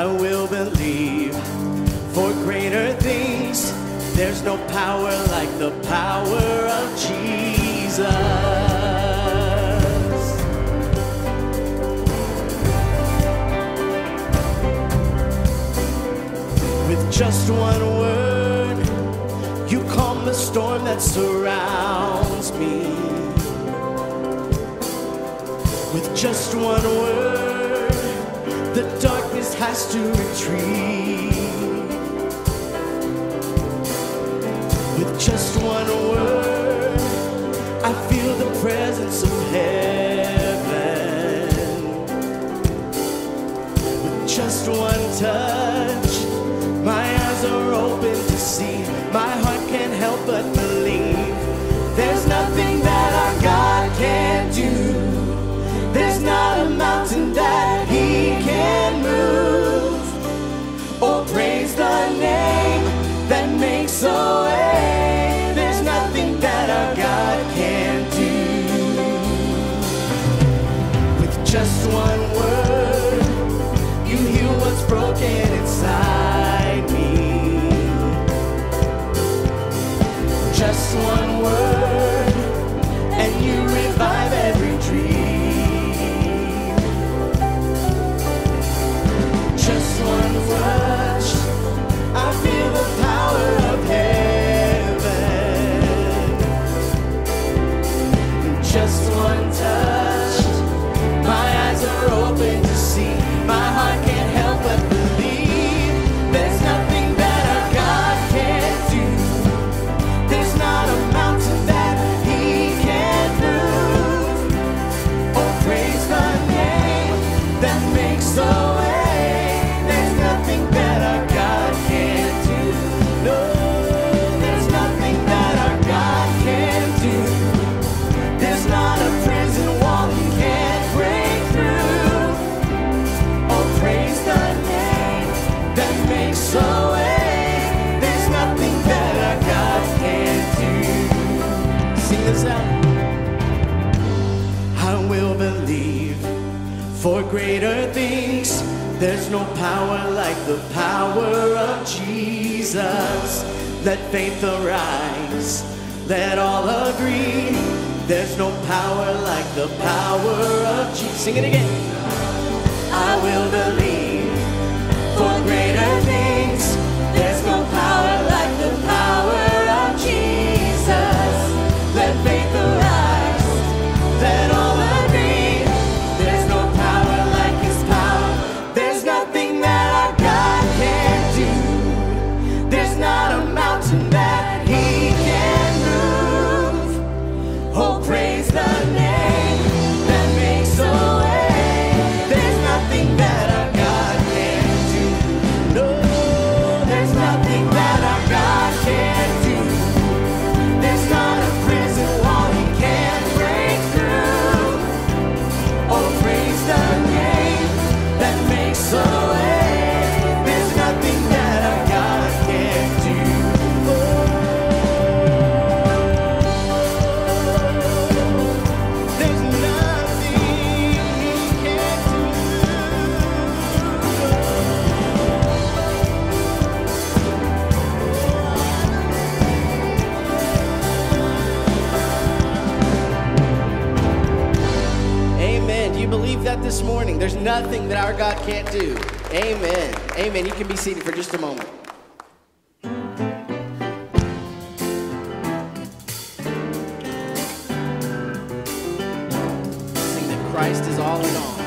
I will believe for greater things. There's no power like the power of Jesus. With just one word, you calm the storm that surrounds me. With just one word has to retreat. With just one word I feel the presence of heaven. With just one touch so There's no power like the power of Jesus. Let faith arise, let all agree. There's no power like the power of Jesus. Sing it again. I will believe for greater things. morning. There's nothing that our God can't do. Amen. Amen. You can be seated for just a moment. That Christ is all in all.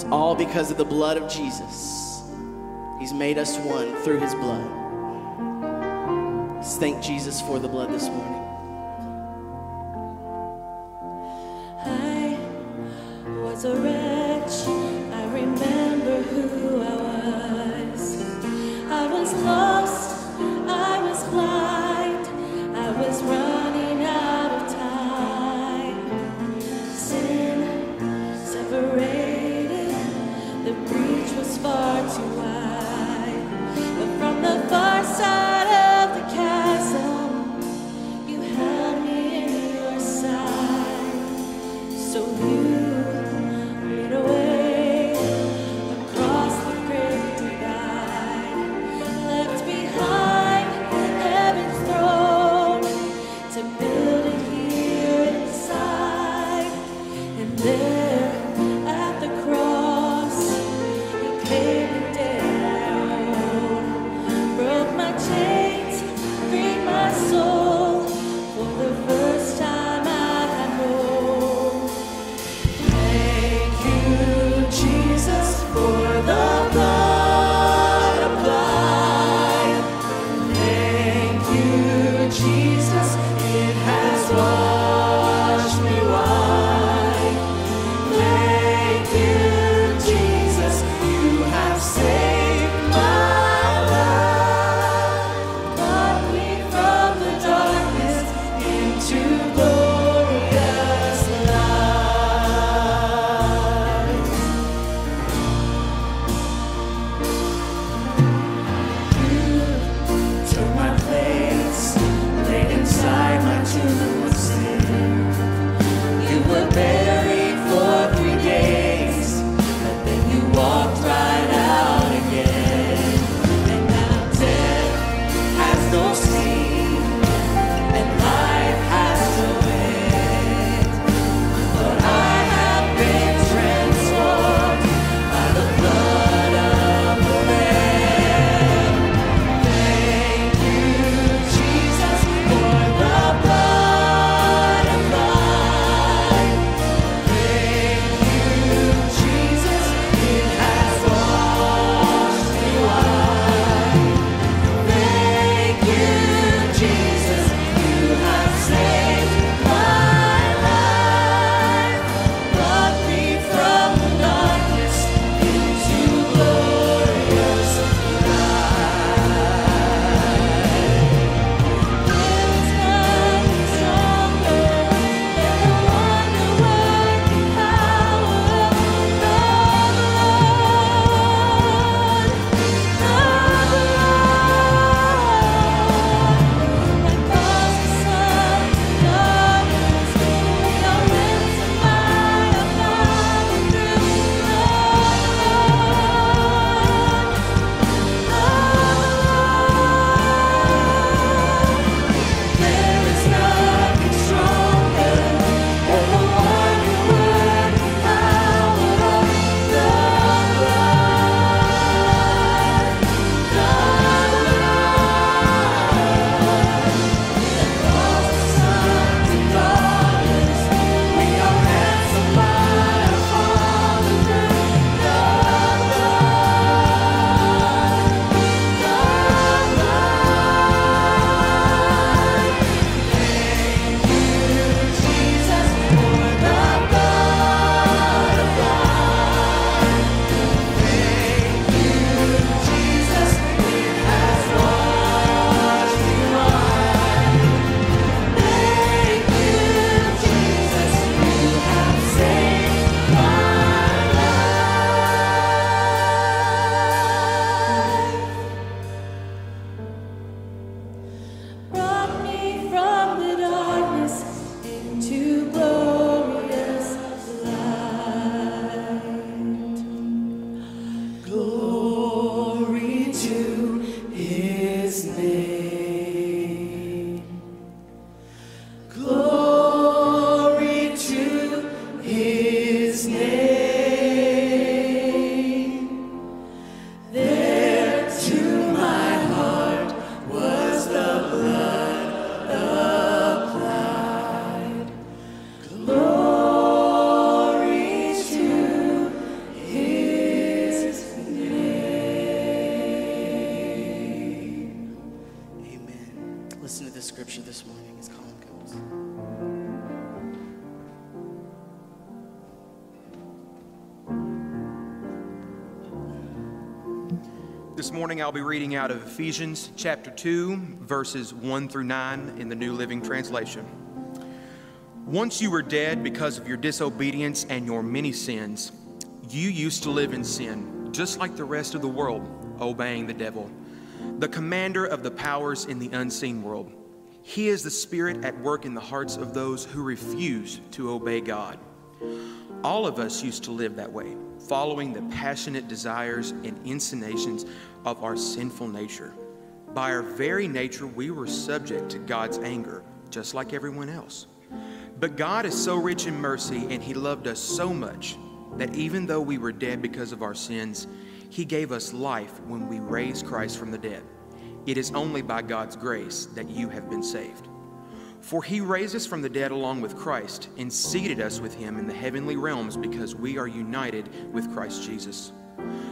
It's all because of the blood of Jesus. He's made us one through his blood. Let's thank Jesus for the blood this morning. I was a I'll be reading out of Ephesians chapter 2, verses 1 through 9 in the New Living Translation. Once you were dead because of your disobedience and your many sins, you used to live in sin, just like the rest of the world, obeying the devil, the commander of the powers in the unseen world. He is the spirit at work in the hearts of those who refuse to obey God. All of us used to live that way, following the passionate desires and inclinations of our sinful nature. By our very nature, we were subject to God's anger, just like everyone else. But God is so rich in mercy, and He loved us so much that even though we were dead because of our sins, He gave us life when we raised Christ from the dead. It is only by God's grace that you have been saved. For he raised us from the dead along with Christ and seated us with him in the heavenly realms because we are united with Christ Jesus.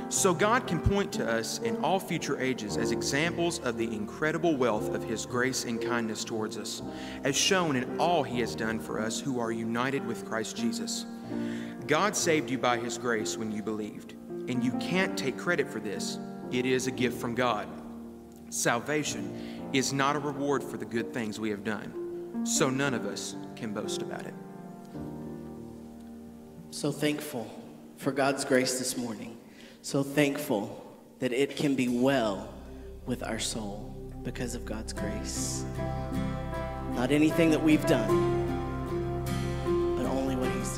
So God can point to us in all future ages as examples of the incredible wealth of his grace and kindness towards us, as shown in all he has done for us who are united with Christ Jesus. God saved you by his grace when you believed, and you can't take credit for this. It is a gift from God. Salvation is not a reward for the good things we have done, so none of us can boast about it. So thankful for God's grace this morning. So thankful that it can be well with our soul because of God's grace. Not anything that we've done, but only what He's done.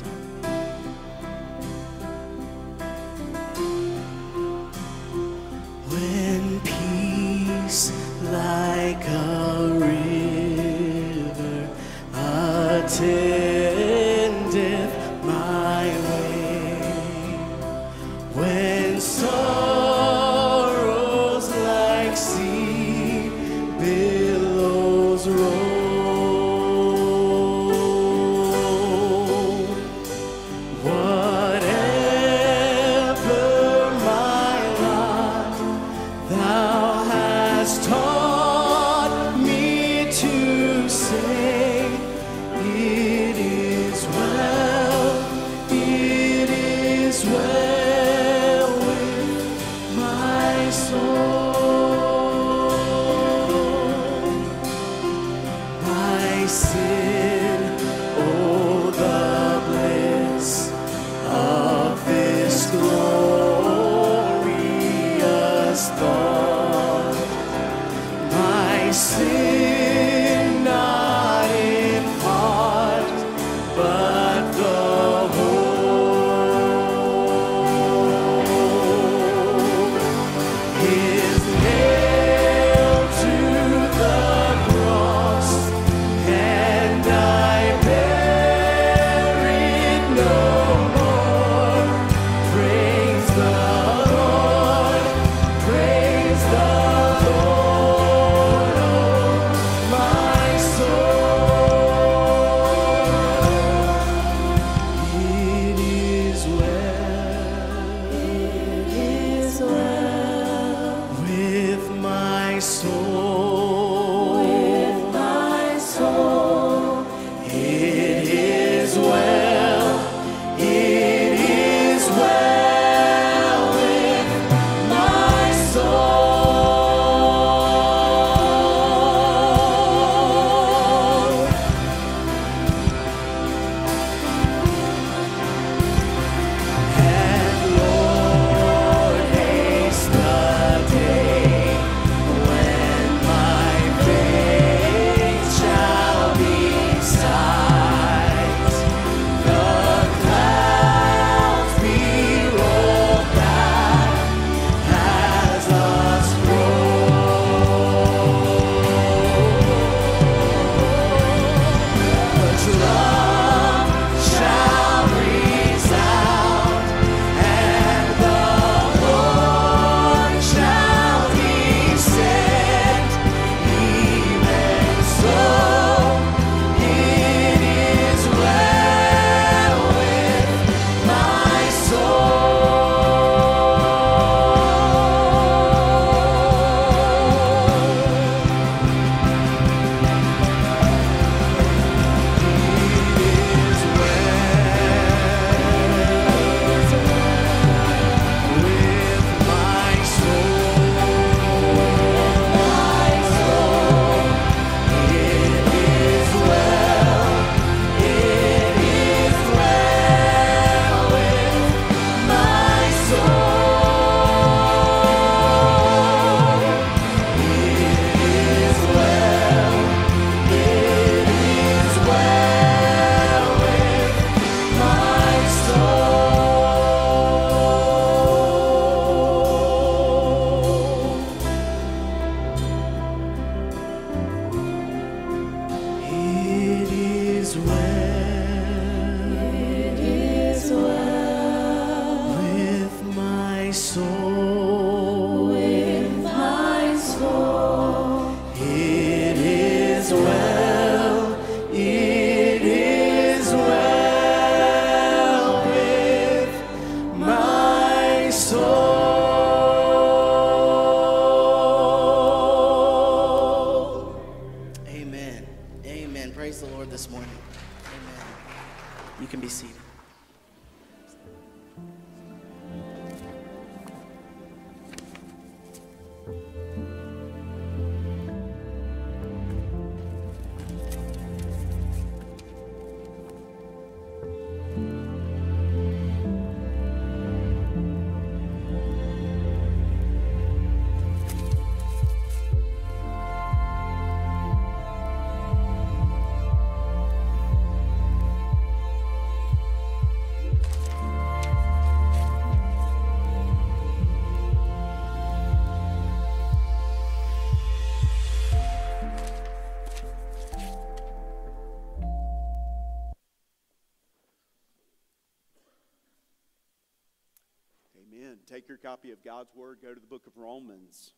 Take your copy of God's Word, go to the book of Romans.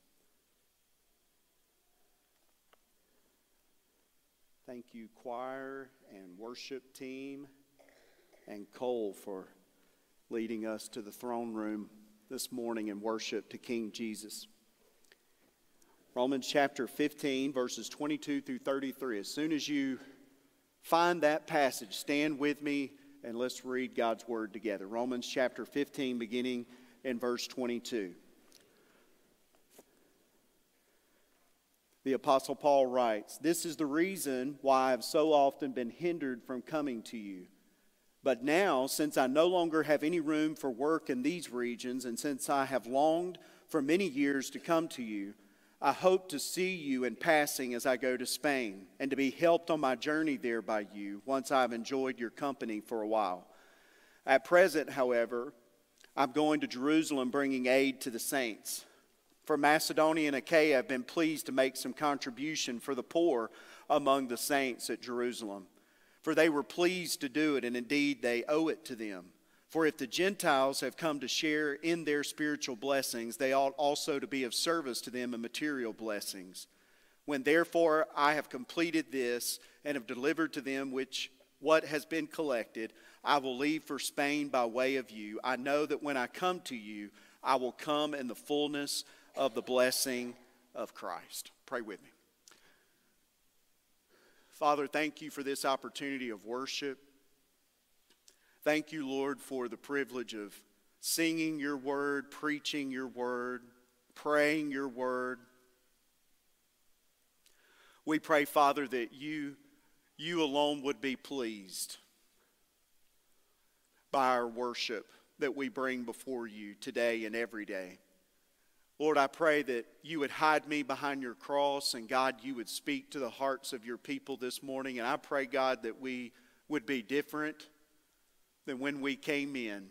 Thank you, choir and worship team, and Cole for leading us to the throne room this morning in worship to King Jesus. Romans chapter 15, verses 22 through 33. As soon as you find that passage, stand with me and let's read God's word together. Romans chapter 15, beginning in verse 22. The Apostle Paul writes, This is the reason why I have so often been hindered from coming to you. But now, since I no longer have any room for work in these regions, and since I have longed for many years to come to you, I hope to see you in passing as I go to Spain, and to be helped on my journey there by you once I have enjoyed your company for a while. At present, however, I'm going to Jerusalem bringing aid to the saints. For Macedonia and Achaia have been pleased to make some contribution for the poor among the saints at Jerusalem. For they were pleased to do it, and indeed they owe it to them. For if the Gentiles have come to share in their spiritual blessings, they ought also to be of service to them in material blessings. When therefore I have completed this and have delivered to them which what has been collected, I will leave for Spain by way of you. I know that when I come to you, I will come in the fullness of the blessing of Christ. Pray with me. Father, thank you for this opportunity of worship. Thank you, Lord, for the privilege of singing your word, preaching your word, praying your word. We pray, Father, that you, you alone would be pleased by our worship that we bring before you today and every day. Lord, I pray that you would hide me behind your cross, and God, you would speak to the hearts of your people this morning. And I pray, God, that we would be different than when we came in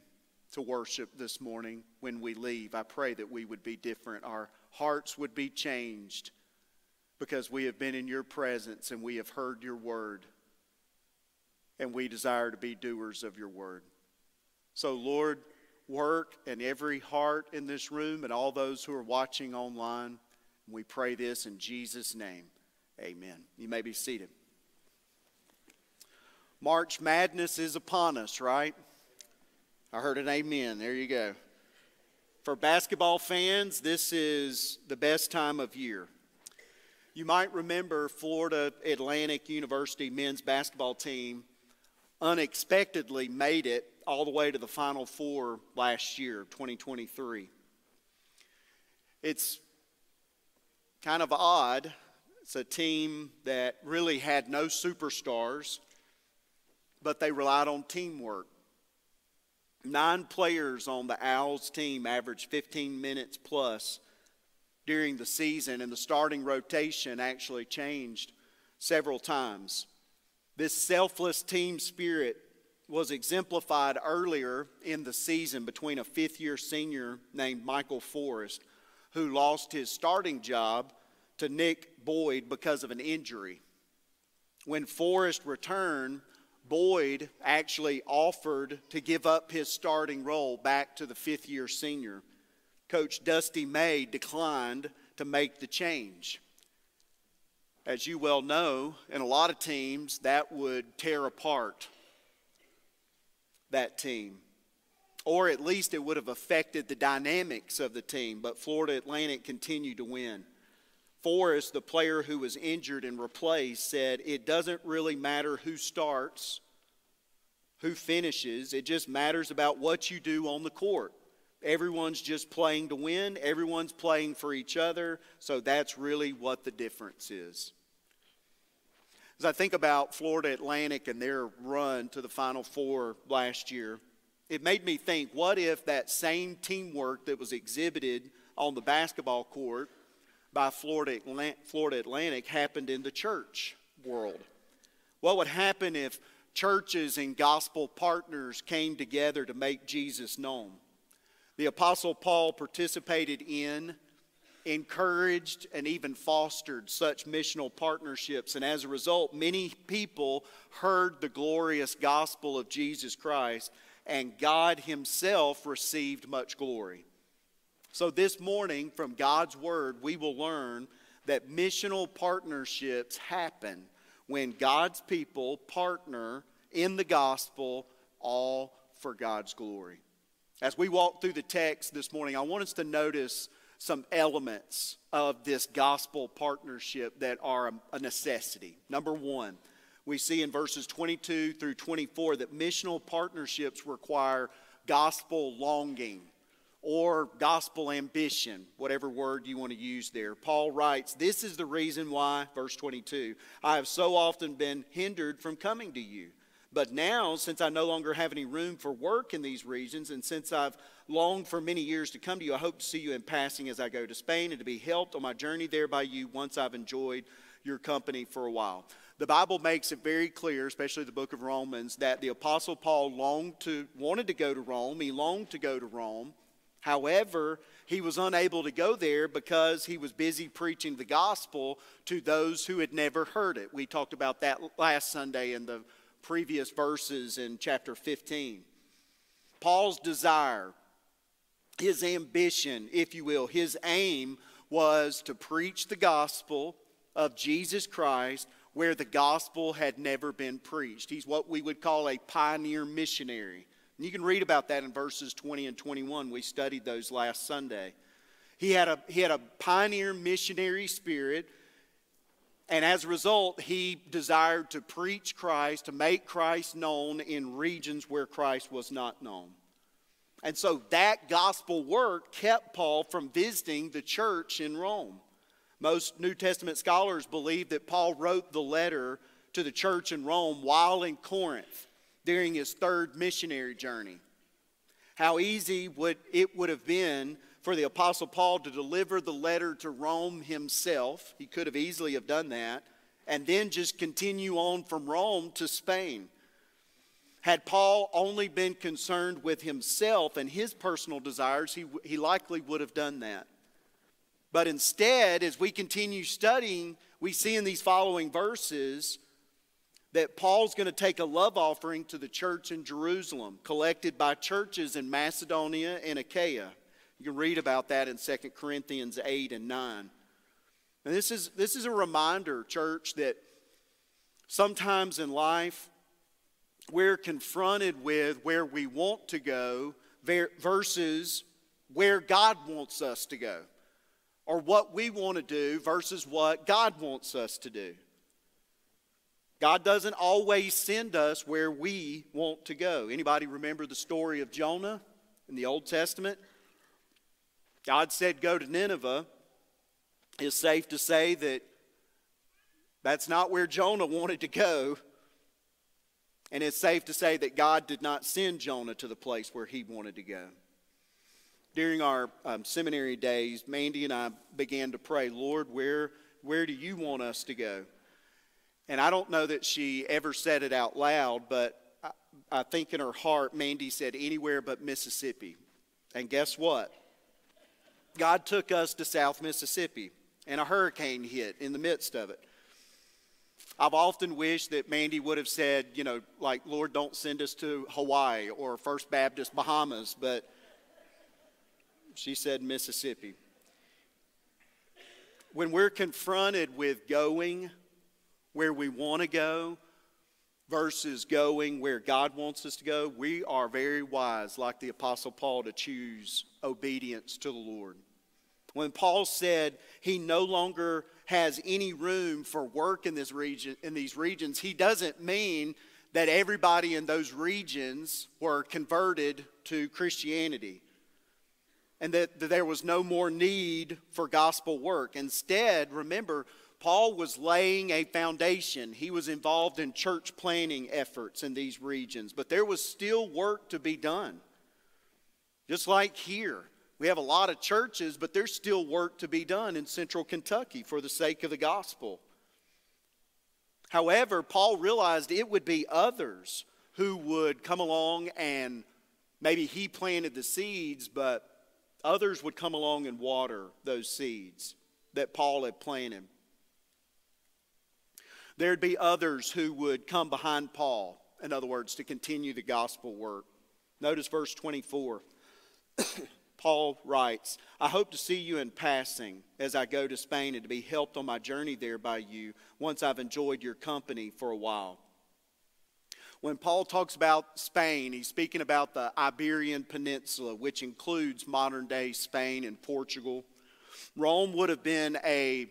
to worship this morning. When we leave, I pray that we would be different. Our hearts would be changed because we have been in your presence and we have heard your word. And we desire to be doers of your word. So, Lord, work in every heart in this room and all those who are watching online. We pray this in Jesus' name. Amen. You may be seated. March Madness is upon us, right? I heard an amen. There you go. For basketball fans, this is the best time of year. You might remember Florida Atlantic University men's basketball team unexpectedly made it all the way to the Final Four last year, 2023. It's kind of odd. It's a team that really had no superstars, but they relied on teamwork. Nine players on the Owls team averaged 15 minutes plus during the season, and the starting rotation actually changed several times. This selfless team spirit was exemplified earlier in the season between a fifth year senior named Michael Forrest, who lost his starting job to Nick Boyd because of an injury. When Forrest returned, Boyd actually offered to give up his starting role back to the fifth year senior. Coach Dusty May declined to make the change. As you well know, in a lot of teams, that would tear apart that team. Or at least it would have affected the dynamics of the team, but Florida Atlantic continued to win. Forrest, the player who was injured and replaced, said, It doesn't really matter who starts, who finishes, it just matters about what you do on the court. Everyone's just playing to win, everyone's playing for each other, so that's really what the difference is. As I think about Florida Atlantic and their run to the Final Four last year, it made me think what if that same teamwork that was exhibited on the basketball court by Florida, Florida Atlantic happened in the church world? What would happen if churches and gospel partners came together to make Jesus known? The Apostle Paul participated in, encouraged, and even fostered such missional partnerships. And as a result, many people heard the glorious gospel of Jesus Christ, and God Himself received much glory. So, this morning, from God's Word, we will learn that missional partnerships happen when God's people partner in the gospel, all for God's glory. As we walk through the text this morning, I want us to notice some elements of this gospel partnership that are a necessity. Number one, we see in verses 22 through 24 that missional partnerships require gospel longing or gospel ambition, whatever word you want to use there. Paul writes, This is the reason why, verse 22, I have so often been hindered from coming to you. But now, since I no longer have any room for work in these regions, and since I've longed for many years to come to you, I hope to see you in passing as I go to Spain and to be helped on my journey there by you once I've enjoyed your company for a while. The Bible makes it very clear, especially the book of Romans, that the Apostle Paul longed to, wanted to go to Rome. He longed to go to Rome. However, he was unable to go there because he was busy preaching the gospel to those who had never heard it. We talked about that last Sunday in the previous verses in chapter 15. Paul's desire, his ambition, if you will, his aim was to preach the gospel of Jesus Christ where the gospel had never been preached. He's what we would call a pioneer missionary. And you can read about that in verses 20 and 21. We studied those last Sunday. He had a, he had a pioneer missionary spirit and as a result, he desired to preach Christ, to make Christ known in regions where Christ was not known. And so that gospel work kept Paul from visiting the church in Rome. Most New Testament scholars believe that Paul wrote the letter to the church in Rome while in Corinth during his third missionary journey. How easy would it would have been for the apostle Paul to deliver the letter to Rome himself. He could have easily have done that and then just continue on from Rome to Spain. Had Paul only been concerned with himself and his personal desires, he, he likely would have done that. But instead, as we continue studying, we see in these following verses that Paul's going to take a love offering to the church in Jerusalem, collected by churches in Macedonia and Achaia. You can read about that in 2 Corinthians 8 and 9. And this is, this is a reminder, church, that sometimes in life we're confronted with where we want to go versus where God wants us to go, or what we want to do versus what God wants us to do. God doesn't always send us where we want to go. Anybody remember the story of Jonah in the Old Testament? God said, Go to Nineveh. It's safe to say that that's not where Jonah wanted to go. And it's safe to say that God did not send Jonah to the place where he wanted to go. During our um, seminary days, Mandy and I began to pray, Lord, where, where do you want us to go? And I don't know that she ever said it out loud, but I, I think in her heart, Mandy said, anywhere but Mississippi. And guess what? God took us to South Mississippi, and a hurricane hit in the midst of it. I've often wished that Mandy would have said, you know, like, Lord, don't send us to Hawaii or First Baptist Bahamas, but She said Mississippi. When we're confronted with going where we want to go versus going where God wants us to go, we are very wise, like the Apostle Paul, to choose obedience to the Lord. When Paul said he no longer has any room for work in, this region, in these regions, he doesn't mean that everybody in those regions were converted to Christianity and that, that there was no more need for gospel work. Instead, remember, Paul was laying a foundation. He was involved in church planning efforts in these regions, but there was still work to be done. Just like here, we have a lot of churches, but there's still work to be done in central Kentucky for the sake of the gospel. However, Paul realized it would be others who would come along and maybe he planted the seeds, but others would come along and water those seeds that Paul had planted. There'd be others who would come behind Paul, in other words, to continue the gospel work. Notice verse 24. Paul writes, I hope to see you in passing as I go to Spain and to be helped on my journey there by you once I've enjoyed your company for a while. When Paul talks about Spain, he's speaking about the Iberian Peninsula, which includes modern day Spain and Portugal. Rome would have been a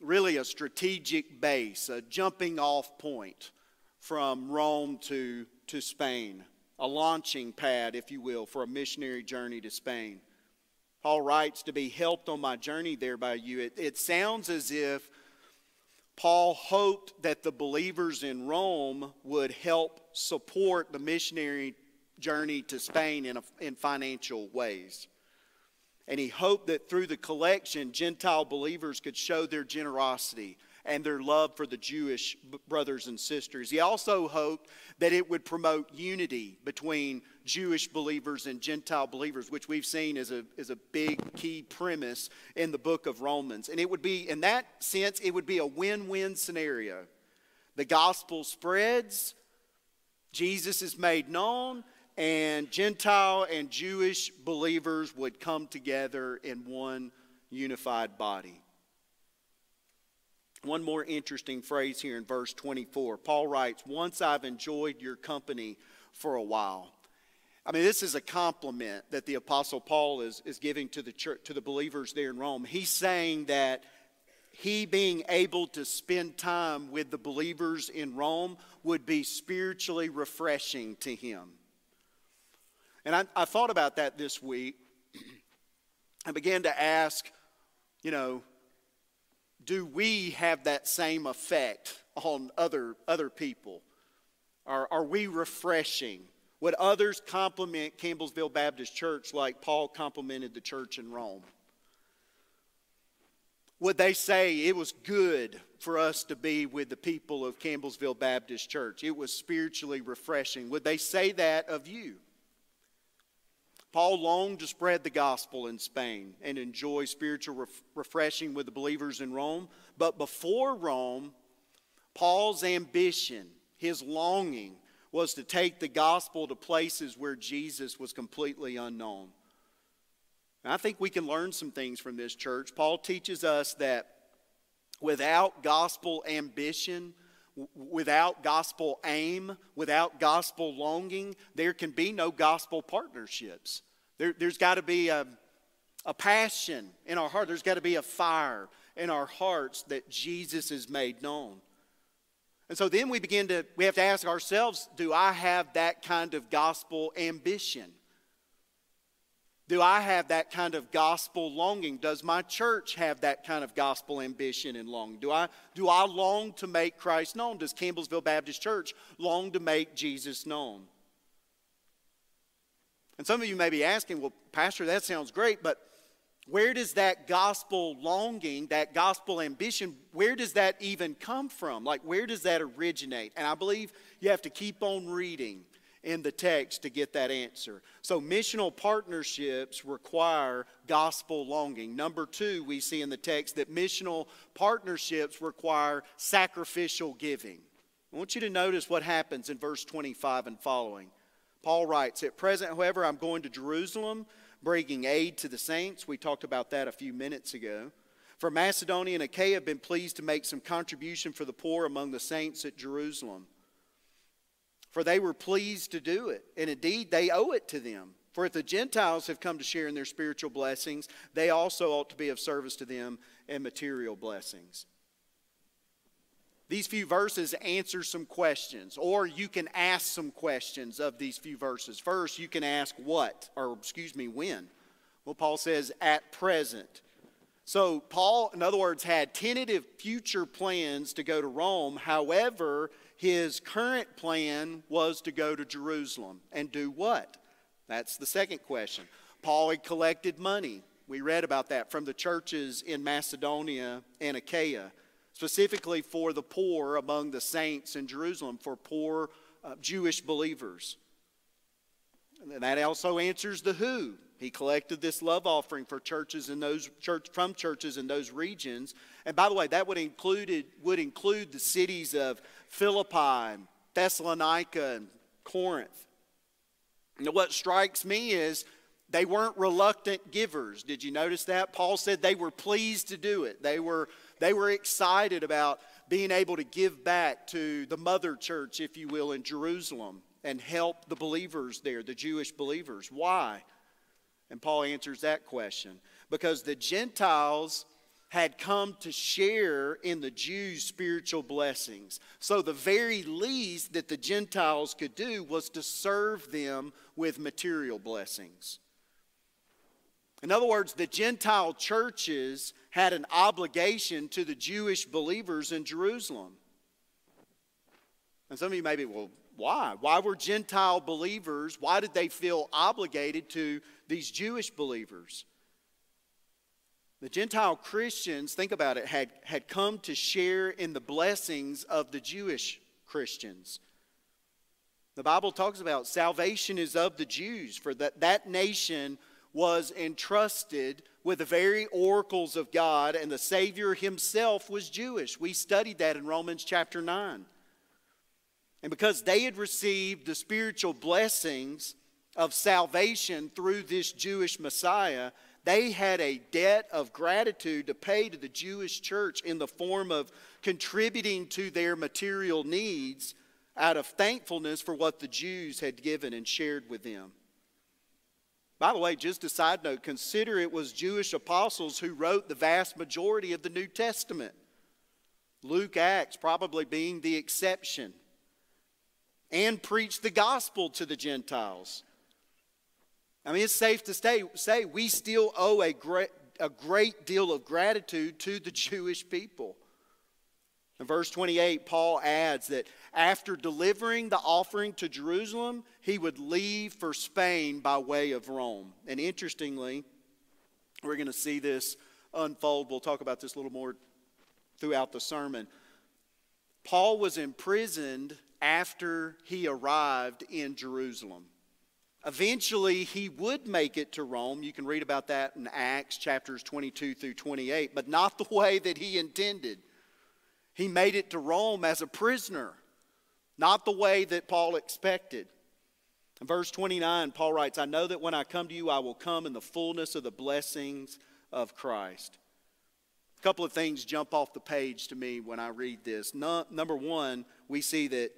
really a strategic base, a jumping off point from Rome to, to Spain a launching pad, if you will, for a missionary journey to Spain. Paul writes, To be helped on my journey there by you. It, it sounds as if Paul hoped that the believers in Rome would help support the missionary journey to Spain in, a, in financial ways. And he hoped that through the collection, Gentile believers could show their generosity and their love for the Jewish brothers and sisters. He also hoped that it would promote unity between Jewish believers and Gentile believers, which we've seen as a, as a big key premise in the book of Romans. And it would be, in that sense, it would be a win win scenario. The gospel spreads, Jesus is made known, and Gentile and Jewish believers would come together in one unified body. One more interesting phrase here in verse 24. Paul writes, Once I've enjoyed your company for a while. I mean, this is a compliment that the Apostle Paul is, is giving to the church, to the believers there in Rome. He's saying that he being able to spend time with the believers in Rome would be spiritually refreshing to him. And I, I thought about that this week. I began to ask, you know, do we have that same effect on other, other people? Are, are we refreshing? Would others compliment Campbellsville Baptist Church like Paul complimented the church in Rome? Would they say it was good for us to be with the people of Campbellsville Baptist Church? It was spiritually refreshing. Would they say that of you? Paul longed to spread the gospel in Spain and enjoy spiritual ref- refreshing with the believers in Rome. But before Rome, Paul's ambition, his longing, was to take the gospel to places where Jesus was completely unknown. And I think we can learn some things from this church. Paul teaches us that without gospel ambition, without gospel aim, without gospel longing, there can be no gospel partnerships. There, has got to be a, a passion in our heart, there's got to be a fire in our hearts that Jesus is made known. And so then we begin to, we have to ask ourselves do I have that kind of gospel ambition? Do I have that kind of gospel longing? Does my church have that kind of gospel ambition and longing? Do I, do I long to make Christ known? Does Campbellsville Baptist Church long to make Jesus known? And some of you may be asking, well, Pastor, that sounds great, but where does that gospel longing, that gospel ambition, where does that even come from? Like, where does that originate? And I believe you have to keep on reading in the text to get that answer. So, missional partnerships require gospel longing. Number two, we see in the text that missional partnerships require sacrificial giving. I want you to notice what happens in verse 25 and following. Paul writes, At present, however, I'm going to Jerusalem bringing aid to the saints. We talked about that a few minutes ago. For Macedonia and Achaia have been pleased to make some contribution for the poor among the saints at Jerusalem. For they were pleased to do it, and indeed they owe it to them. For if the Gentiles have come to share in their spiritual blessings, they also ought to be of service to them in material blessings. These few verses answer some questions, or you can ask some questions of these few verses. First, you can ask what, or excuse me, when. Well, Paul says at present. So, Paul, in other words, had tentative future plans to go to Rome. However, his current plan was to go to Jerusalem and do what? That's the second question. Paul had collected money. We read about that from the churches in Macedonia and Achaia specifically for the poor among the saints in Jerusalem, for poor uh, Jewish believers. And that also answers the who. He collected this love offering for churches in those church from churches in those regions. And by the way, that would include would include the cities of Philippi and Thessalonica and Corinth. And what strikes me is they weren't reluctant givers. Did you notice that? Paul said they were pleased to do it. They were they were excited about being able to give back to the mother church, if you will, in Jerusalem and help the believers there, the Jewish believers. Why? And Paul answers that question. Because the Gentiles had come to share in the Jews' spiritual blessings. So the very least that the Gentiles could do was to serve them with material blessings. In other words, the Gentile churches had an obligation to the Jewish believers in Jerusalem. And some of you may be, well, why? Why were Gentile believers, why did they feel obligated to these Jewish believers? The Gentile Christians, think about it, had, had come to share in the blessings of the Jewish Christians. The Bible talks about salvation is of the Jews, for that, that nation was entrusted with the very oracles of God, and the Savior himself was Jewish. We studied that in Romans chapter 9. And because they had received the spiritual blessings of salvation through this Jewish Messiah, they had a debt of gratitude to pay to the Jewish church in the form of contributing to their material needs out of thankfulness for what the Jews had given and shared with them. By the way, just a side note, consider it was Jewish apostles who wrote the vast majority of the New Testament. Luke, Acts probably being the exception. And preached the gospel to the Gentiles. I mean, it's safe to say, say we still owe a great, a great deal of gratitude to the Jewish people. In verse 28, Paul adds that after delivering the offering to Jerusalem, he would leave for Spain by way of Rome. And interestingly, we're going to see this unfold. We'll talk about this a little more throughout the sermon. Paul was imprisoned after he arrived in Jerusalem. Eventually, he would make it to Rome. You can read about that in Acts chapters 22 through 28, but not the way that he intended. He made it to Rome as a prisoner, not the way that Paul expected. In verse 29, Paul writes, I know that when I come to you, I will come in the fullness of the blessings of Christ. A couple of things jump off the page to me when I read this. No, number one, we see that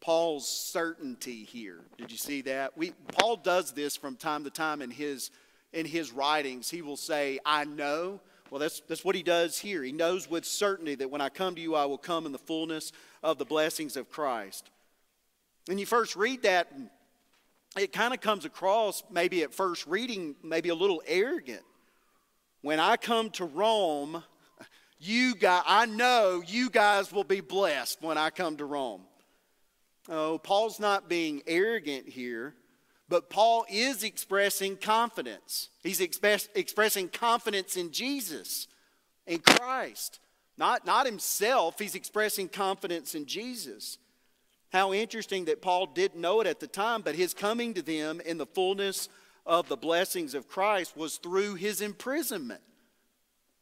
Paul's certainty here. Did you see that? We, Paul does this from time to time in his, in his writings. He will say, I know, well, that's, that's what he does here. He knows with certainty that when I come to you, I will come in the fullness of the blessings of Christ. When you first read that, it kind of comes across, maybe at first reading, maybe a little arrogant. When I come to Rome, you guys, I know you guys will be blessed when I come to Rome. Oh, Paul's not being arrogant here. But Paul is expressing confidence. He's express, expressing confidence in Jesus, in Christ. Not, not himself, he's expressing confidence in Jesus. How interesting that Paul didn't know it at the time, but his coming to them in the fullness of the blessings of Christ was through his imprisonment.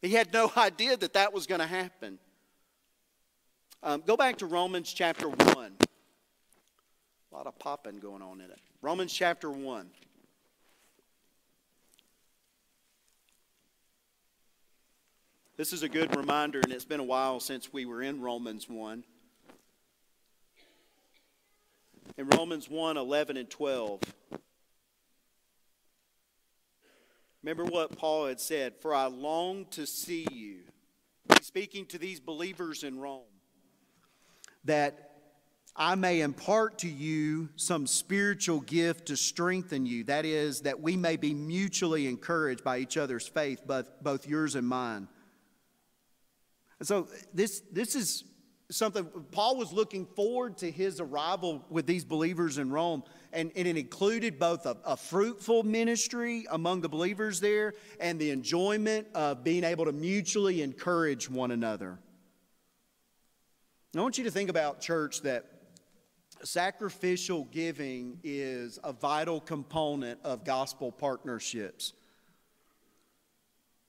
He had no idea that that was going to happen. Um, go back to Romans chapter 1. A lot of popping going on in it. Romans chapter 1. This is a good reminder, and it's been a while since we were in Romans 1. In Romans 1 11 and 12, remember what Paul had said For I long to see you. He's speaking to these believers in Rome that I may impart to you some spiritual gift to strengthen you. That is, that we may be mutually encouraged by each other's faith, both, both yours and mine. And so this, this is something Paul was looking forward to his arrival with these believers in Rome, and, and it included both a, a, fruitful ministry among the believers there and the enjoyment of being able to mutually encourage one another. I want you to think about, church, that sacrificial giving is a vital component of gospel partnerships.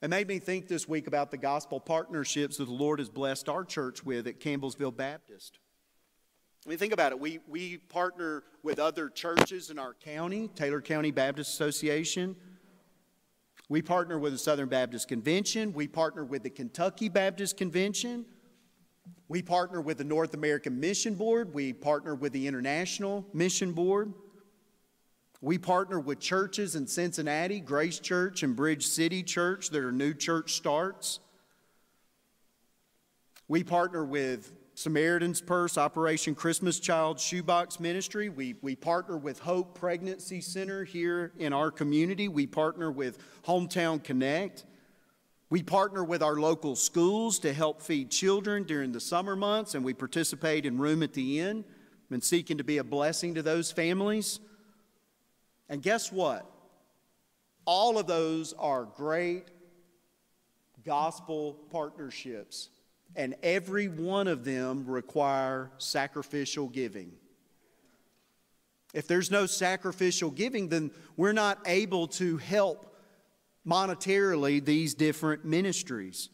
It made me think this week about the gospel partnerships that the Lord has blessed our church with at Campbellsville Baptist. I mean, think about it. We, we partner with other churches in our county, Taylor County Baptist Association. We partner with the Southern Baptist Convention. We partner with the Kentucky Baptist Convention. We partner with the North American Mission Board. We partner with the International Mission Board. We partner with churches in Cincinnati, Grace Church and Bridge City Church, that are new church starts. We partner with Samaritan's Purse, Operation Christmas Child Shoebox Ministry. We, we partner with Hope Pregnancy Center here in our community. We partner with Hometown Connect. We partner with our local schools to help feed children during the summer months, and we participate in Room at the Inn and seeking to be a blessing to those families. And guess what? All of those are great gospel partnerships, and every one of them require sacrificial giving. If there's no sacrificial giving, then we're not able to help monetarily these different ministries.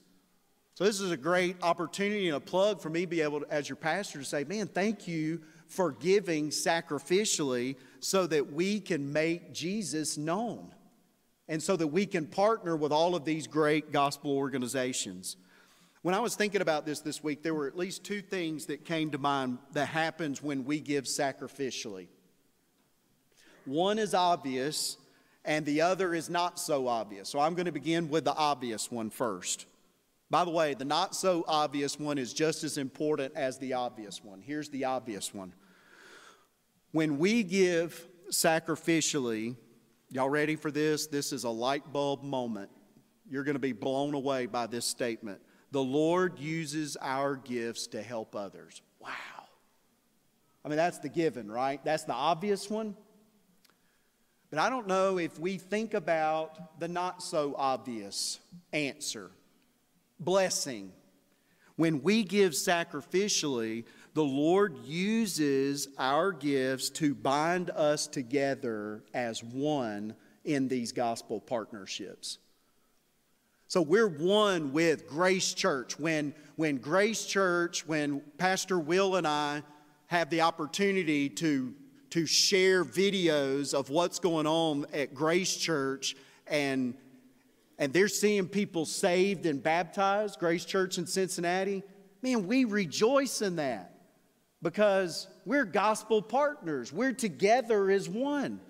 So this is a great opportunity and a plug for me to be able to, as your pastor, to say, man, thank you for giving sacrificially so that we can make Jesus known and so that we can partner with all of these great gospel organizations. When I was thinking about this this week, there were at least two things that came to mind that happens when we give sacrificially. One is obvious, and the other is not so obvious. So I'm going to begin with the obvious one first. By the way, the not so obvious one is just as important as the obvious one. Here's the obvious one. When we give sacrificially, y'all ready for this? This is a light bulb moment. You're going to be blown away by this statement. The Lord uses our gifts to help others. Wow. I mean, that's the given, right? That's the obvious one. But I don't know if we think about the not so obvious answer blessing. When we give sacrificially, the Lord uses our gifts to bind us together as one in these gospel partnerships. So we're one with Grace Church. When, when Grace Church, when Pastor Will and I have the opportunity to to share videos of what's going on at Grace Church and and they're seeing people saved and baptized, Grace Church in Cincinnati. Man, we rejoice in that because we're gospel partners. We're together as one.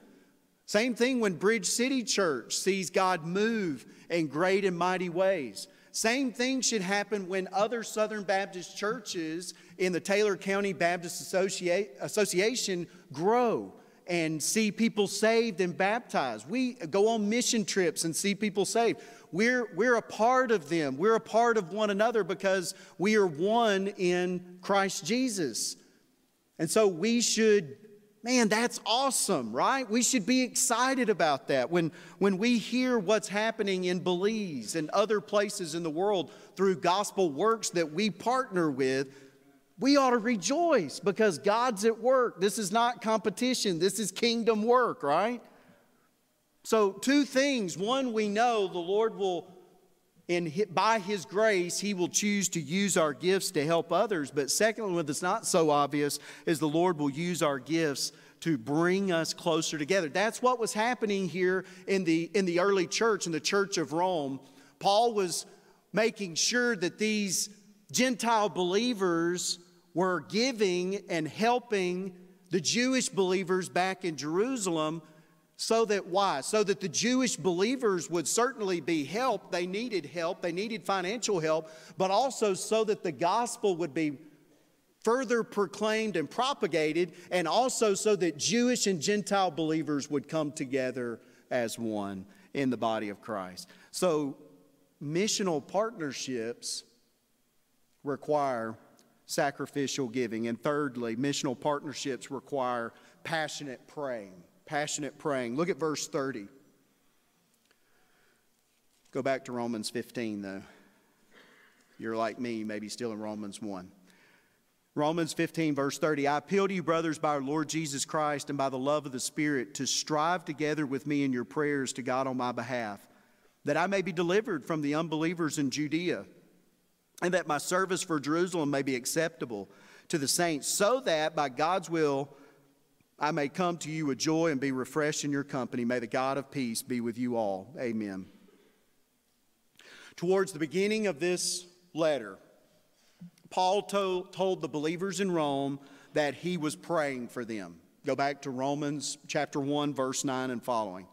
Same thing when Bridge City Church sees God move in great and mighty ways. Same thing should happen when other Southern Baptist churches in the Taylor County Baptist Association grow and see people saved and baptized. We go on mission trips and see people saved. We're, we're a part of them. We're a part of one another because we are one in Christ Jesus. And so we should Man, that's awesome, right? We should be excited about that. When, when we hear what's happening in Belize and other places in the world through gospel works that we partner with, we ought to rejoice because God's at work. This is not competition, this is kingdom work, right? So, two things. One, we know the Lord will in, by His grace, He will choose to use our gifts to help others. But secondly, what is not so obvious is the Lord will use our gifts to bring us closer together. That's what was happening here in the, in the early church, in the church of Rome. Paul was making sure that these Gentile believers were giving and helping the Jewish believers back in Jerusalem so that why? So that the Jewish believers would certainly be helped. They needed help, they needed financial help, but also so that the gospel would be further proclaimed and propagated, and also so that Jewish and Gentile believers would come together as one in the body of Christ. So, missional partnerships require sacrificial giving. And thirdly, missional partnerships require passionate praying. Passionate praying. Look at verse 30. Go back to Romans 15, though. You're like me, maybe still in Romans 1. Romans 15, verse 30. I appeal to you, brothers, by our Lord Jesus Christ and by the love of the Spirit, to strive together with me in your prayers to God on my behalf, that I may be delivered from the unbelievers in Judea and that my service for Jerusalem may be acceptable to the saints, so that by God's will I may come to you with joy and be refreshed in your company. May the God of peace be with you all. Amen. Towards the beginning of this letter, Paul told, told the believers in Rome that he was praying for them. Go back to Romans chapter 1, verse 9 and following.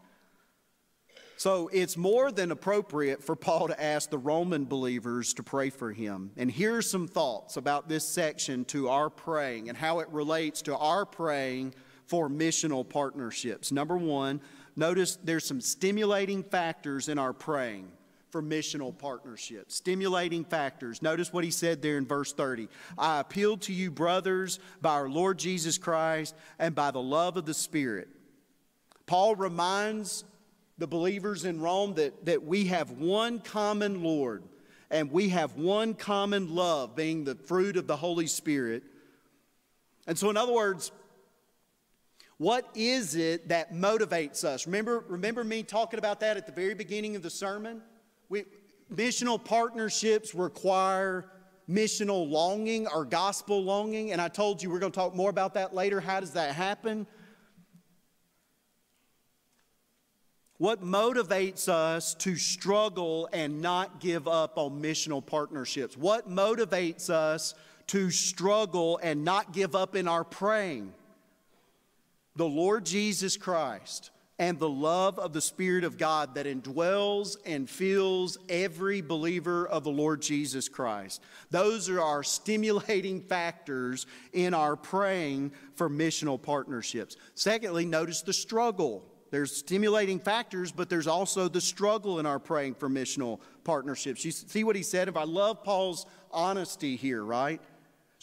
So it's more than appropriate for Paul to ask the Roman believers to pray for him. And here's some thoughts about this section to our praying and how it relates to our praying for missional partnerships. Number one, notice there's some stimulating factors in our praying for missional partnerships. Stimulating factors. Notice what he said there in verse 30. I appeal to you, brothers, by our Lord Jesus Christ and by the love of the Spirit. Paul reminds the believers in Rome that, that we have one common Lord and we have one common love, being the fruit of the Holy Spirit. And so, in other words, what is it that motivates us? Remember, remember me talking about that at the very beginning of the sermon? We, missional partnerships require missional longing or gospel longing. And I told you we're going to talk more about that later. How does that happen? What motivates us to struggle and not give up on missional partnerships? What motivates us to struggle and not give up in our praying? The Lord Jesus Christ and the love of the Spirit of God that indwells and fills every believer of the Lord Jesus Christ. Those are our stimulating factors in our praying for missional partnerships. Secondly, notice the struggle there's stimulating factors, but there's also the struggle in our praying for missional partnerships. You see what he said? If I love Paul's honesty here, right?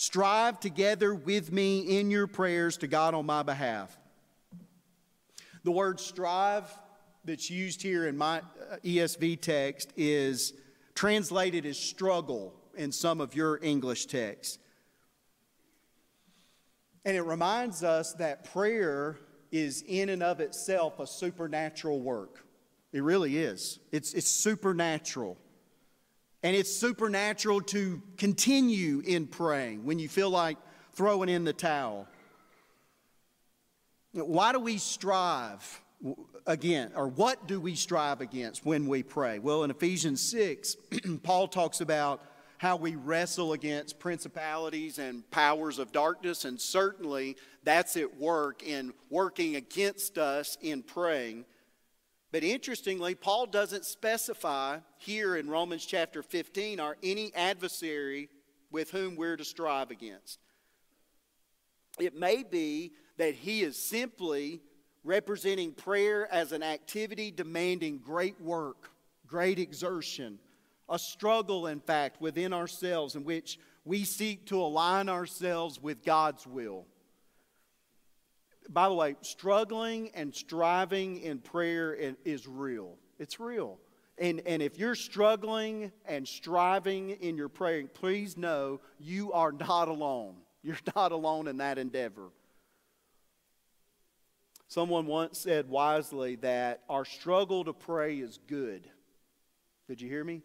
Strive together with me in your prayers to God on my behalf. The word strive that's used here in my uh, ESV text is translated as struggle in some of your English texts. And it reminds us that prayer is in and of itself a supernatural work. It really is. It's, it's supernatural. And it's supernatural to continue in praying when you feel like throwing in the towel. Why do we strive again, or what do we strive against when we pray? Well, in Ephesians 6, Paul talks about how we wrestle against principalities and powers of darkness, and certainly that's at work in working against us in praying. But interestingly, Paul doesn't specify here in Romans chapter 15 are any adversary with whom we're to strive against. It may be that he is simply representing prayer as an activity demanding great work, great exertion, a struggle, in fact, within ourselves in which we seek to align ourselves with God's will. By the way, struggling and striving in prayer is real. It's real. And, and if you're struggling and striving in your praying, please know you are not alone. You're not alone in that endeavor. Someone once said wisely that our struggle to pray is good. Did you hear me?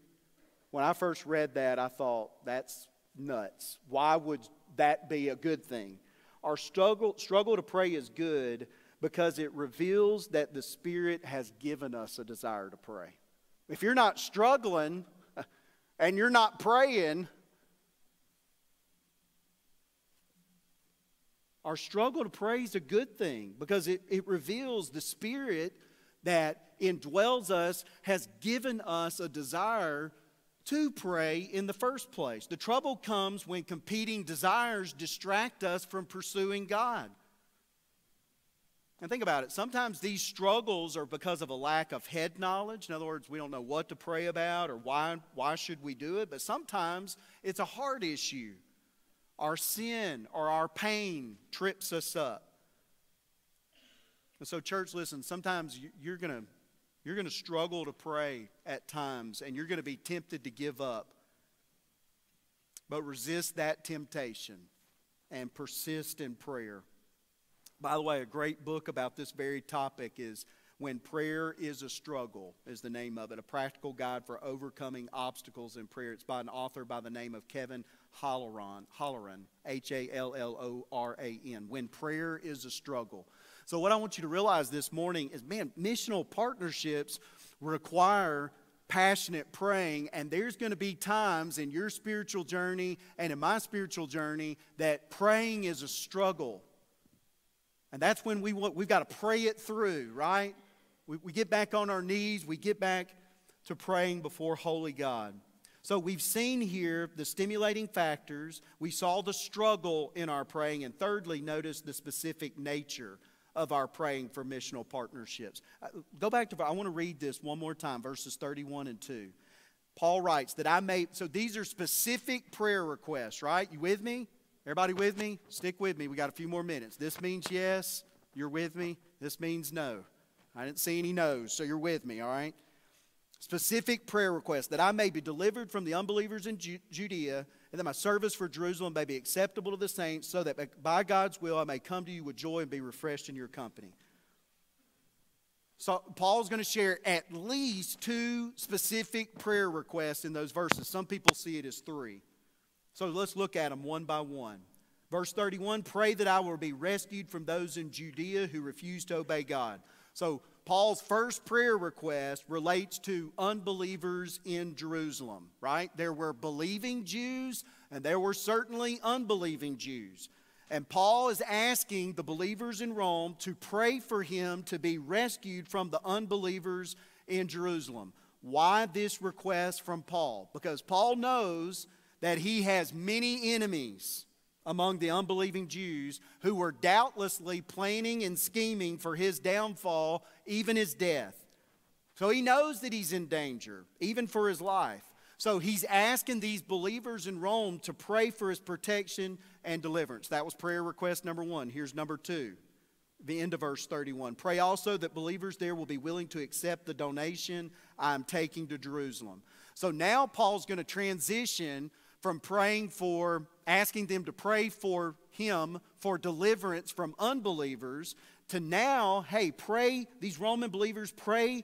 When I first read that, I thought, that's nuts. Why would that be a good thing? Our struggle, struggle to pray is good because it reveals that the Spirit has given us a desire to pray. If you're not struggling, and you're not praying, our struggle to pray is a good thing because it, it reveals the Spirit that indwells us has given us a desire to pray in the first place. The trouble comes when competing desires distract us from pursuing God. And think about it. Sometimes these struggles are because of a lack of head knowledge. In other words, we don't know what to pray about or why, why should we do it. But sometimes it's a heart issue. Our sin or our pain trips us up. And so, church, listen, sometimes you're going to you're going to struggle to pray at times, and you're going to be tempted to give up. But resist that temptation and persist in prayer. By the way, a great book about this very topic is When Prayer is a Struggle, is the name of it. A practical guide for overcoming obstacles in prayer. It's by an author by the name of Kevin Halloran H A L L O R A N. When Prayer is a Struggle. So, what I want you to realize this morning is man, missional partnerships require passionate praying, and there's going to be times in your spiritual journey and in my spiritual journey that praying is a struggle. And that's when we want, we've got to pray it through, right? We, we get back on our knees, we get back to praying before Holy God. So we've seen here the stimulating factors. We saw the struggle in our praying. And thirdly, notice the specific nature of our praying for missional partnerships. Uh, go back to, I want to read this one more time, verses 31 and 2. Paul writes that I may, so these are specific prayer requests, right? You with me? Everybody with me? Stick with me. We got a few more minutes. This means yes. You're with me. This means no. I didn't see any no's, so you're with me, all right? Specific prayer requests that I may be delivered from the unbelievers in Ju- Judea, and that my service for Jerusalem may be acceptable to the saints, so that by God's will I may come to you with joy and be refreshed in your company. So, Paul's going to share at least two specific prayer requests in those verses. Some people see it as three. So let's look at them one by one. Verse 31 Pray that I will be rescued from those in Judea who refuse to obey God. So Paul's first prayer request relates to unbelievers in Jerusalem, right? There were believing Jews and there were certainly unbelieving Jews. And Paul is asking the believers in Rome to pray for him to be rescued from the unbelievers in Jerusalem. Why this request from Paul? Because Paul knows that he has many enemies among the unbelieving Jews who were doubtlessly planning and scheming for his downfall, even his death. So he knows that he's in danger, even for his life. So he's asking these believers in Rome to pray for his protection and deliverance. That was prayer request number one. Here's number two, the end of verse 31. Pray also that believers there will be willing to accept the donation I'm taking to Jerusalem. So now Paul's going to transition from praying for, asking them to pray for him for deliverance from unbelievers to now, hey, pray, these Roman believers pray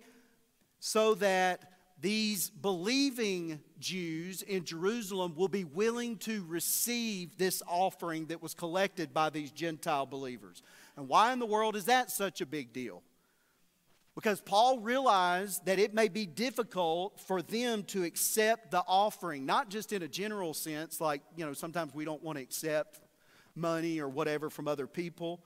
so that these believing Jews in Jerusalem will be willing to receive this offering that was collected by these Gentile believers. And why in the world is that such a big deal? Because Paul realized that it may be difficult for them to accept the offering, not just in a general sense, like, you know, sometimes we don't want to accept money or whatever from other people,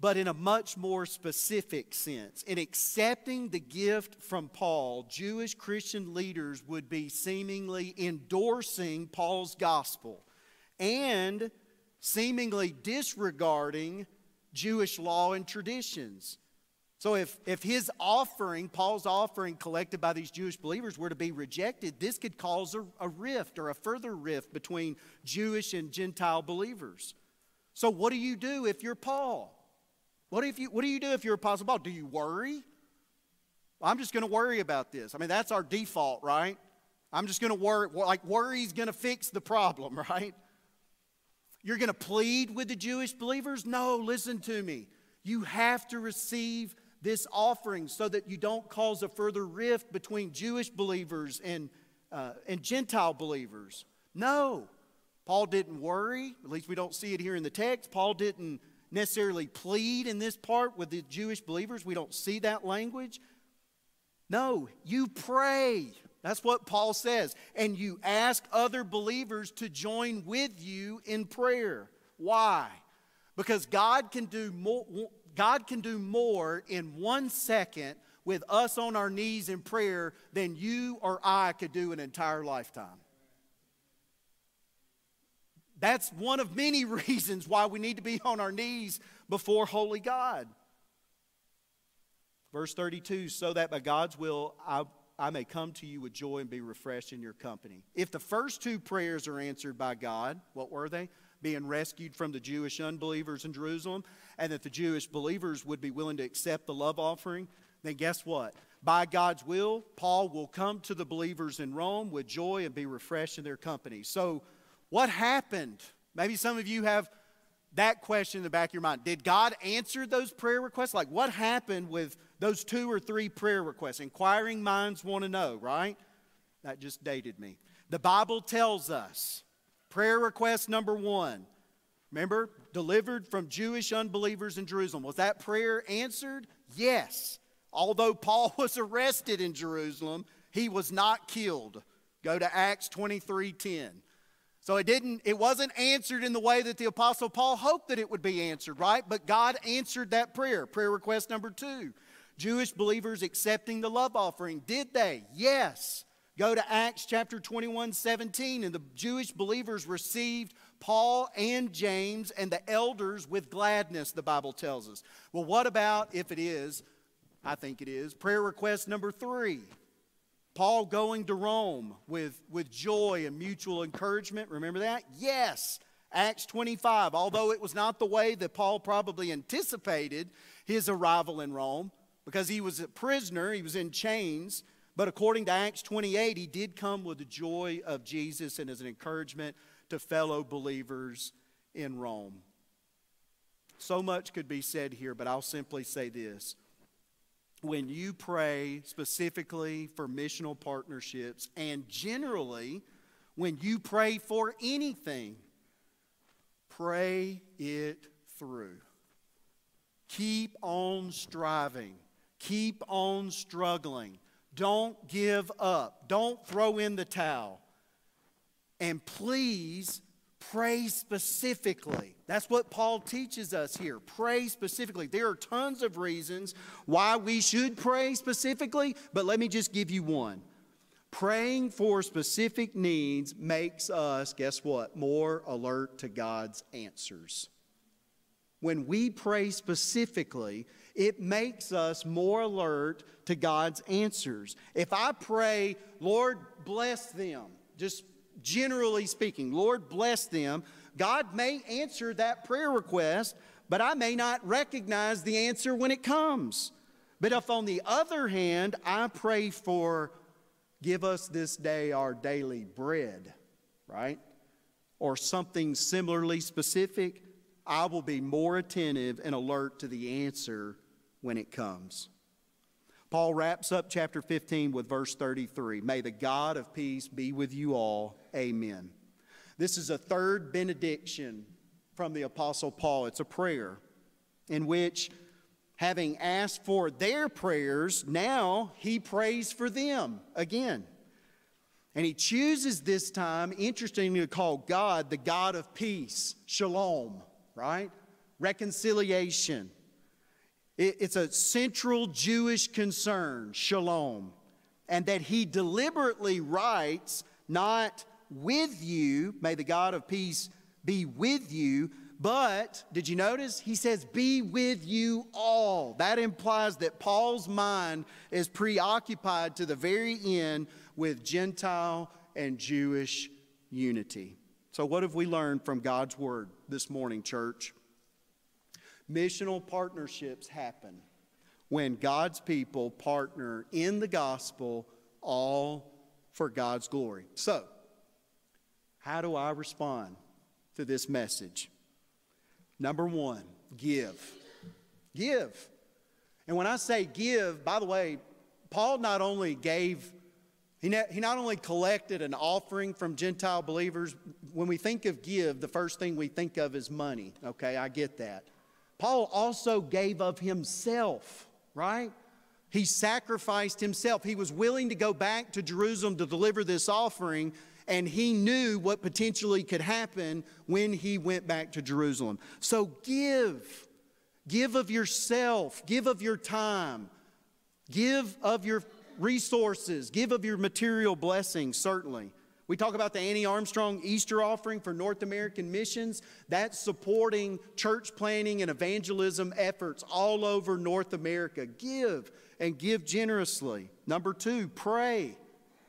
but in a much more specific sense. In accepting the gift from Paul, Jewish Christian leaders would be seemingly endorsing Paul's gospel and seemingly disregarding Jewish law and traditions. So if, if his offering, Paul's offering collected by these Jewish believers, were to be rejected, this could cause a, a rift or a further rift between Jewish and Gentile believers. So what do you do if you're Paul? What, if you, what do you do if you're Apostle Paul? Do you worry? I'm just going to worry about this. I mean, that's our default, right? I'm just going to worry. Like, worry's going to fix the problem, right? You're going to plead with the Jewish believers? No, listen to me. You have to receive this offering so that you don't cause a further rift between Jewish believers and, uh, and Gentile believers. No, Paul didn't worry. At least we don't see it here in the text. Paul didn't necessarily plead in this part with the Jewish believers. We don't see that language. No, you pray. That's what Paul says. And you ask other believers to join with you in prayer. Why? Because God can do more, God can do more in one second with us on our knees in prayer than you or I could do an entire lifetime. That's one of many reasons why we need to be on our knees before holy God. Verse 32 so that by God's will I, I may come to you with joy and be refreshed in your company. If the first two prayers are answered by God, what were they? Being rescued from the Jewish unbelievers in Jerusalem, and that the Jewish believers would be willing to accept the love offering, then guess what? By God's will, Paul will come to the believers in Rome with joy and be refreshed in their company. So, what happened? Maybe some of you have that question in the back of your mind. Did God answer those prayer requests? Like, what happened with those two or three prayer requests? Inquiring minds want to know, right? That just dated me. The Bible tells us prayer request number one. Remember, delivered from Jewish unbelievers in Jerusalem. Was that prayer answered? Yes. Although Paul was arrested in Jerusalem, he was not killed. Go to Acts 23 10. So it didn't, it wasn't answered in the way that the Apostle Paul hoped that it would be answered, right? But God answered that prayer. Prayer request number two. Jewish believers accepting the love offering. Did they? Yes. Go to Acts chapter 21, 17, and the Jewish believers received Paul and James and the elders with gladness, the Bible tells us. Well, what about if it is? I think it is. Prayer request number three. Paul going to Rome with, with joy and mutual encouragement. Remember that? Yes. Acts 25. Although it was not the way that Paul probably anticipated his arrival in Rome, because he was a prisoner, he was in chains. But according to Acts 28, he did come with the joy of Jesus and as an encouragement to fellow believers in Rome. So much could be said here, but I'll simply say this when you pray specifically for missional partnerships and generally when you pray for anything, pray it through. Keep on striving, keep on struggling. Don't give up, don't throw in the towel. And please Pray specifically. That's what Paul teaches us here. Pray specifically. There are tons of reasons why we should pray specifically, but let me just give you one. Praying for specific needs makes us, guess what, more alert to God's answers. When we pray specifically, it makes us more alert to God's answers. If I pray, Lord, bless them, just generally speaking. Lord, bless them. God may answer that prayer request, but I may not recognize the answer when it comes. But if, on the other hand, I pray for, give us this day our daily bread, right? Or something similarly specific, I will be more attentive and alert to the answer when it comes. Paul wraps up chapter 15 with verse 33 May the God of peace be with you all. Amen. This is a third benediction from the Apostle Paul. It's a prayer in which, having asked for their prayers, now he prays for them again. And he chooses this time, interestingly, to call God the God of peace, shalom, right? Reconciliation. It's a central Jewish concern, shalom, and that he deliberately writes not with you, may the God of peace be with you, but did you notice? He says, be with you all. That implies that Paul's mind is preoccupied to the very end with Gentile and Jewish unity. So, what have we learned from God's word this morning, church? Missional partnerships happen when God's people partner in the gospel, all for God's glory. So, how do I respond to this message? Number one, give. Give. And when I say give, by the way, Paul not only gave, he he not only collected an offering from Gentile believers. When we think of give, the first thing we think of is money. Okay, I get that. Paul also gave of himself, right? He sacrificed himself. He was willing to go back to Jerusalem to deliver this offering, and he knew what potentially could happen when he went back to Jerusalem. So give. Give of yourself, give of your time, give of your resources, give of your material blessings, certainly. We talk about the Annie Armstrong Easter offering for North American missions. That's supporting church planning and evangelism efforts all over North America. Give and give generously. Number two, pray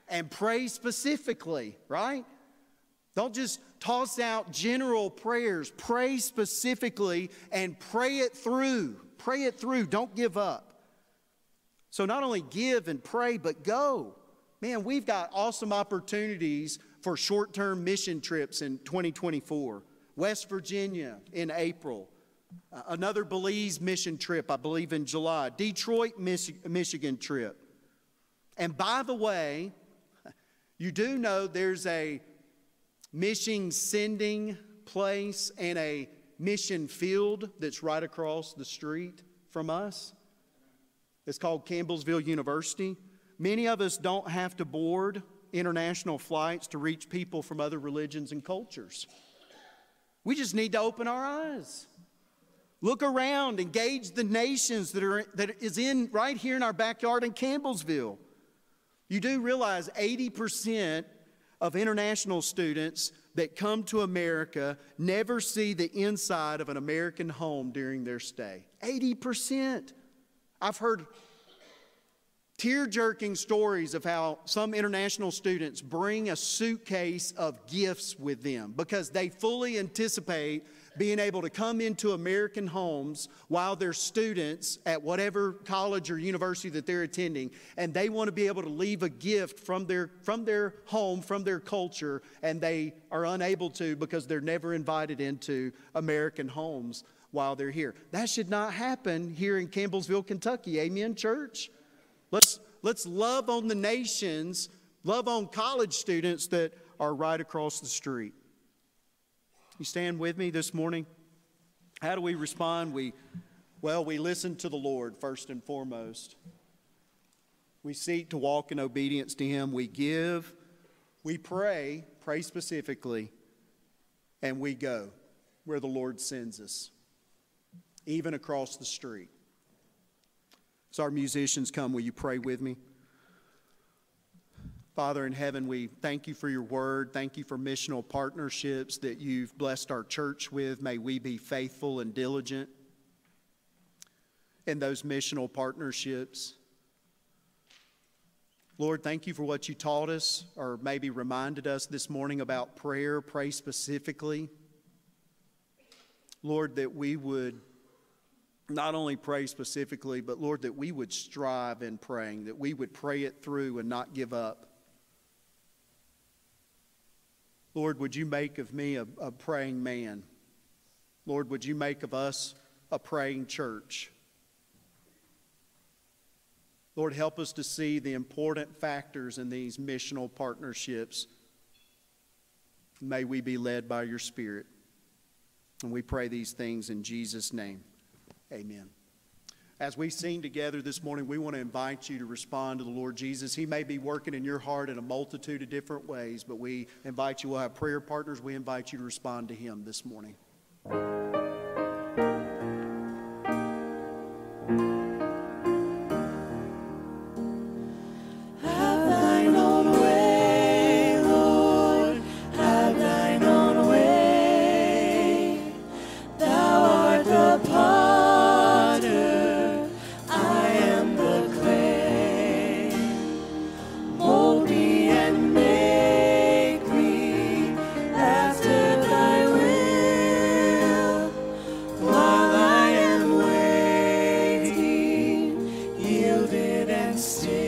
and pray specifically, right? Don't just toss out general prayers. Pray specifically and pray it through. Pray it through. Don't give up. So, not only give and pray, but go. Man, we've got awesome opportunities for short term mission trips in 2024. West Virginia in April. Uh, another Belize mission trip, I believe, in July. Detroit, Michigan trip. And by the way, you do know there's a mission sending place and a mission field that's right across the street from us. It's called Campbellsville University. Many of us don't have to board international flights to reach people from other religions and cultures. We just need to open our eyes. Look around, engage the nations that are that is in right here in our backyard in Campbellsville. You do realize 80% of international students that come to America never see the inside of an American home during their stay. 80%. I've heard tear jerking stories of how some international students bring a suitcase of gifts with them because they fully anticipate being able to come into American homes while they're students at whatever college or university that they're attending, and they want to be able to leave a gift from their, from their home, from their culture, and they are unable to because they're never invited into American homes while they're here. That should not happen here in Campbellsville, Kentucky. Amen, church? Let's, let's love on the nations, love on college students that are right across the street. You stand with me this morning? How do we respond? We, well, we listen to the Lord first and foremost. We seek to walk in obedience to Him. We give, we pray, pray specifically, and we go where the Lord sends us, even across the street. So, our musicians come, will you pray with me? Father in heaven, we thank you for your word. Thank you for missional partnerships that you've blessed our church with. May we be faithful and diligent in those missional partnerships. Lord, thank you for what you taught us or maybe reminded us this morning about prayer. Pray specifically. Lord, that we would not only pray specifically, but Lord, that we would strive in praying, that we would pray it through and not give up. Lord, would you make of me a, a praying man? Lord, would you make of us a praying church? Lord, help us to see the important factors in these missional partnerships. May we be led by your Spirit. And we pray these things in Jesus' name. Amen. As we sing together this morning, we want to invite you to respond to the Lord Jesus. He may be working in your heart in a multitude of different ways, but we invite you, we'll have prayer partners. We invite you to respond to Him this morning. still